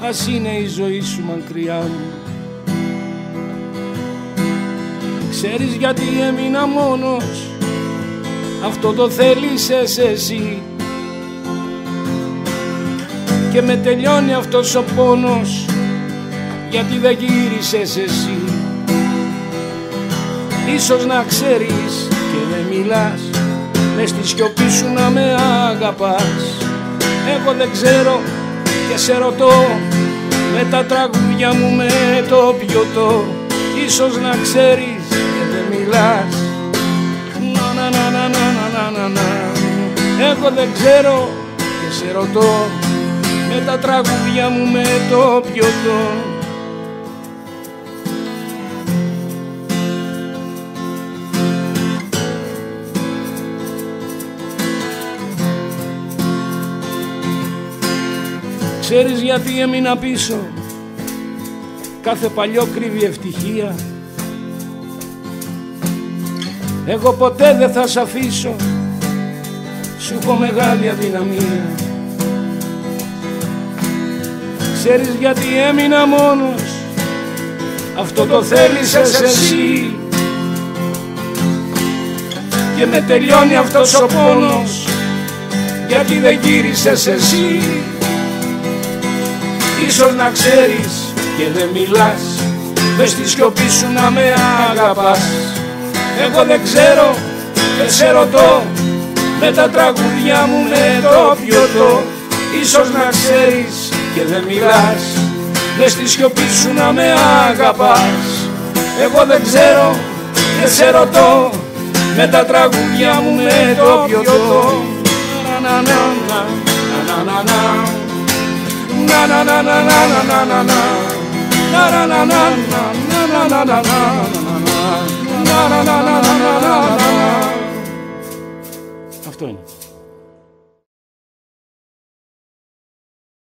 ας είναι η ζωή σου μακριά μου. Ξέρεις γιατί έμεινα μόνος. Αυτό το θέλεις εσύ. και με τελειώνει αυτός ο πόνος. Γιατί δεν γύρισες εσύ. Ίσως να ξέρεις και δεν μιλάς. Μες στη σιωπή σου να με αγαπάς. Εγώ δεν ξέρω και σε ρωτώ με τα τραγούδια μου με το πιωτό Ίσως να ξέρεις και δεν μιλάς. Να να να να να να να να Εγώ δεν ξέρω και σε ρωτώ με τα τραγούδια μου με το πιωτό Ξέρεις γιατί έμεινα πίσω. Κάθε παλιό κρύβει ευτυχία. Εγώ ποτέ δεν θα σ' αφήσω. Σου έχω μεγάλη αδυναμία. Ξέρεις γιατί έμεινα μόνος. Αυτό το θέλησες εσύ. Και με τελειώνει αυτός ο πόνος. Γιατί δεν γύρισες εσύ Ίσως να ξέρεις και δεν μιλάς. Μες στη σιωπή σου να με αγαπάς. Εγώ δεν ξέρω και σε ρωτώ. Με τα τραγούδια μου με το πιωτό Ίσως να ξέρεις και δεν μιλάς. Μες στη σιωπή σου να με αγαπάς. Εγώ δεν ξέρω και σε ρωτώ. Με τα τραγούδια μου με το πιωτό να να να να να αυτό είναι